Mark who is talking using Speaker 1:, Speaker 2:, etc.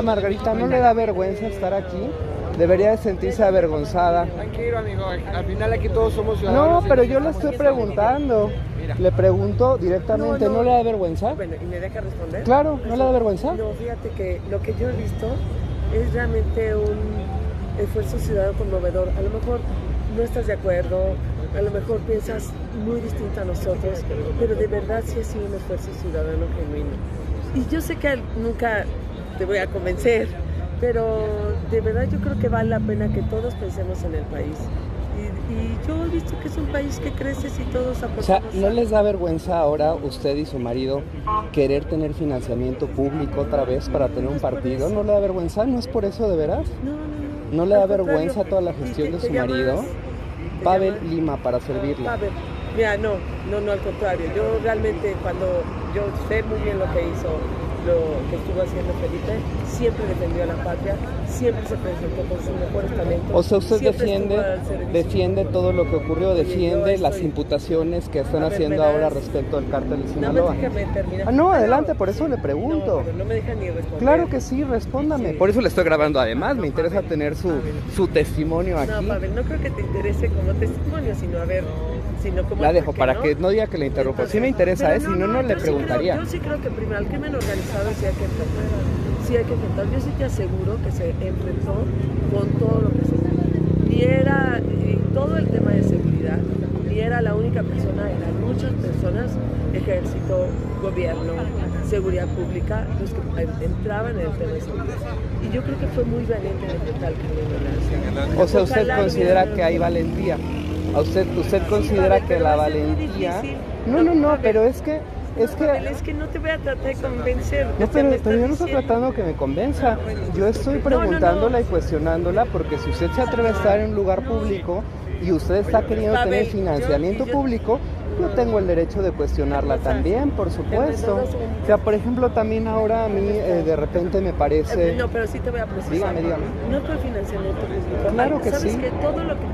Speaker 1: Margarita, ¿no le da vergüenza estar aquí? Debería de sentirse avergonzada.
Speaker 2: Tranquilo, amigo. Al final aquí todos somos ciudadanos.
Speaker 1: No, pero yo le estoy preguntando. Le pregunto directamente, ¿no, le da vergüenza?
Speaker 3: Bueno, ¿y me deja responder?
Speaker 1: Claro, ¿no le da vergüenza?
Speaker 3: No, fíjate que lo que yo he visto es realmente un esfuerzo ciudadano conmovedor. A lo mejor no estás de acuerdo, a lo mejor piensas muy distinto a nosotros, pero de verdad sí ha sido un esfuerzo ciudadano genuino. Y yo sé que nunca te voy a convencer, pero de verdad yo creo que vale la pena que todos pensemos en el país. Y, y yo he visto que es un país que crece si todos aportamos.
Speaker 1: O sea, ¿no les da vergüenza ahora usted y su marido querer tener financiamiento público otra vez para tener un partido? ¿No le da vergüenza? ¿No es por eso de veras?
Speaker 3: No, no, no.
Speaker 1: ¿No le da vergüenza toda la
Speaker 3: ¿y
Speaker 1: gestión de su marido?
Speaker 3: ¿Te
Speaker 1: Pavel? Lima para servirle.
Speaker 3: Pavel. Mira, no, no, no, al contrario. Yo realmente cuando yo sé muy bien lo que hizo, lo que estuvo haciendo Felipe, siempre defendió a la patria, siempre se presentó con sus mejores talentos.
Speaker 1: O sea, usted defiende, defiende todo lo que ocurrió, defiende las
Speaker 3: estoy-
Speaker 1: imputaciones que están
Speaker 3: ver,
Speaker 1: haciendo ahora respecto al cártel de
Speaker 3: No me
Speaker 1: Sinaloa. Ah, no,
Speaker 3: Ah,
Speaker 1: adelante, por eso le pregunto.
Speaker 3: No, no me deja ni responder.
Speaker 1: Claro que sí, respóndame.
Speaker 3: Sí.
Speaker 1: Por eso le estoy grabando además, me
Speaker 3: No,
Speaker 1: interesa
Speaker 3: Pavel,
Speaker 1: tener su,
Speaker 3: Pavel.
Speaker 1: su testimonio aquí.
Speaker 3: No, Pavel, no creo que te interese como testimonio, sino a ver, sino como...
Speaker 1: La dejo
Speaker 3: ¿por qué
Speaker 1: para
Speaker 3: no?
Speaker 1: que no diga que le interrumpo. Sí me interesa,
Speaker 3: Pero
Speaker 1: ¿eh? Si no, no le
Speaker 3: creo-
Speaker 1: preguntaría.
Speaker 3: yo sí creo que primero al crimen organizado sí hay que enfrentar. Sí hay que enfrentar. Yo sí te aseguro que se enfrentó con todo lo que se Y era y todo el tema de seguridad. Y era la única persona, eran muchas personas, ejército, gobierno, seguridad pública, los que entraban en el tema de seguridad. Y yo creo que fue muy valiente de enfrentar al crimen organizado.
Speaker 1: O sea, usted
Speaker 3: Ojalá
Speaker 1: considera que hay valentía. ¿A usted, usted considera que la valentía... No, no, no, pero es que... Es que...
Speaker 3: Es que no te voy a tratar de convencer.
Speaker 1: No, pero, pero yo no estoy tratando que me convenza. Yo estoy
Speaker 3: No, no,
Speaker 1: preguntándola
Speaker 3: no.
Speaker 1: y cuestionándola porque si usted se atreve a estar en un lugar público y usted está queriendo tener financiamiento
Speaker 3: yo-
Speaker 1: público, yo tengo el derecho de cuestionarla también, por supuesto. O sea, por ejemplo, también ahora a mí eh, de repente me parece...
Speaker 3: No, pero sí te voy a precisar.
Speaker 1: Dígame, dígame.
Speaker 3: No por financiamiento público.
Speaker 1: Claro que
Speaker 3: ¿Sabes
Speaker 1: sí.
Speaker 3: que todo lo que